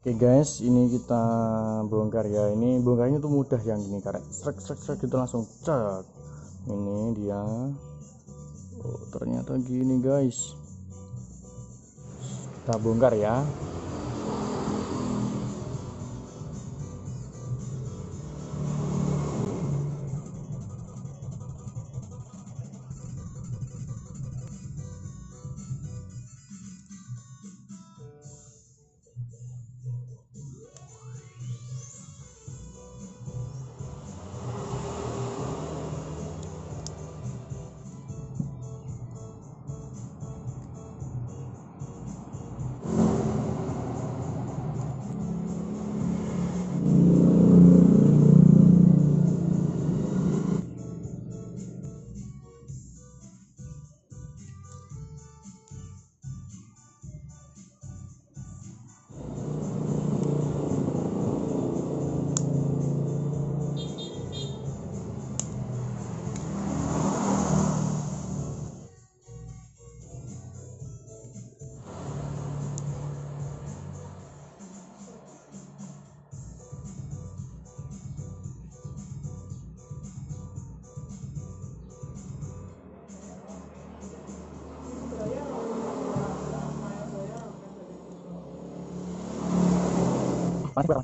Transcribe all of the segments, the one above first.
Oke guys, ini kita bongkar ya. Ini bongkarnya tuh mudah yang gini karena strek strek strek gitu langsung cek. Ini dia. Oh, ternyata gini guys. Kita bongkar ya. Panas berapa?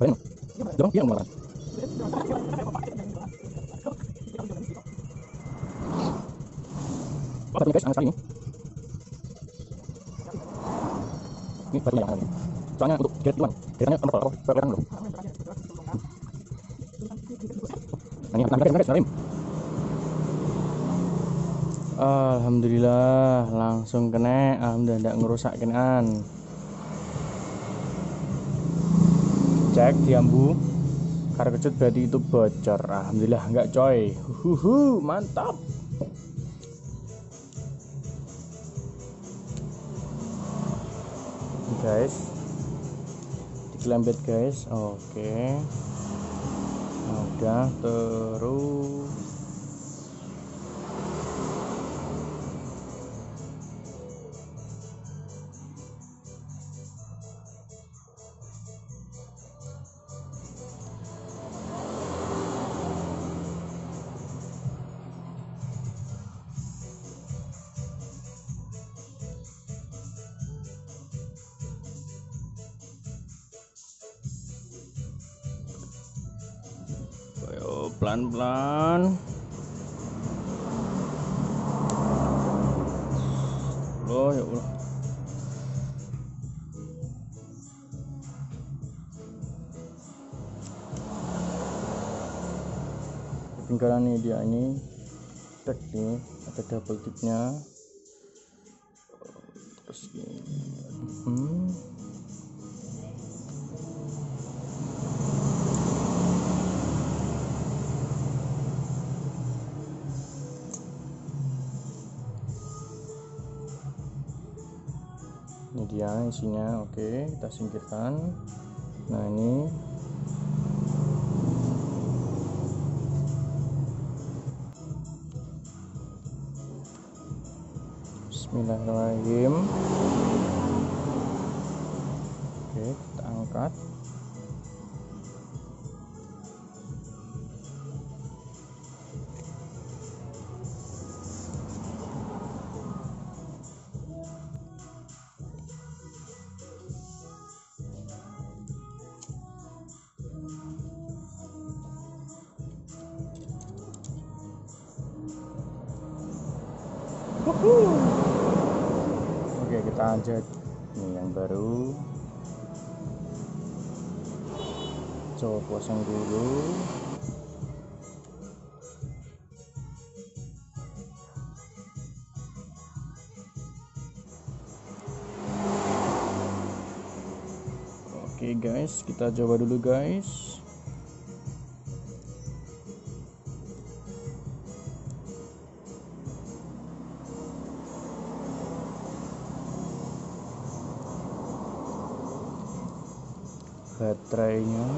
Bayang. Dorong dia mengeluarkan. Oh, batunya guys, anget sekali ini. Ini batunya yang anget. Soalnya untuk duluan, garisannya nomor berapa? Kelihatan Alhamdulillah langsung kena alhamdulillah tidak ngerusak kenaan cek diambu. Karena kecut berarti itu bocor. Alhamdulillah enggak coy. Huhu mantap. Guys. Dikelembet guys. Oke. Nah, udah terus pelan-pelan. Oh ya Allah. Ketinggalan nih dia ini tek nih ada double tipnya terus ini hmm. Ini dia isinya oke kita singkirkan. Nah ini. Bismillahirrahmanirrahim. Oke kita angkat Oke kita aja ini yang baru. Coba pasang dulu. Oke guys kita coba dulu guys baterainya.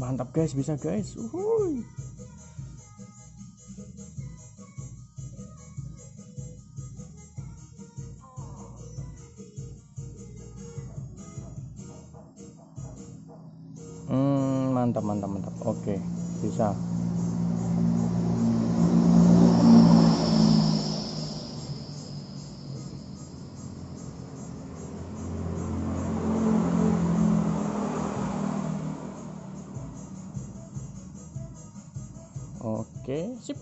Mantap guys. Bisa guys. Uhuh. Mantap mantap mantap oke bisa Oke, sip.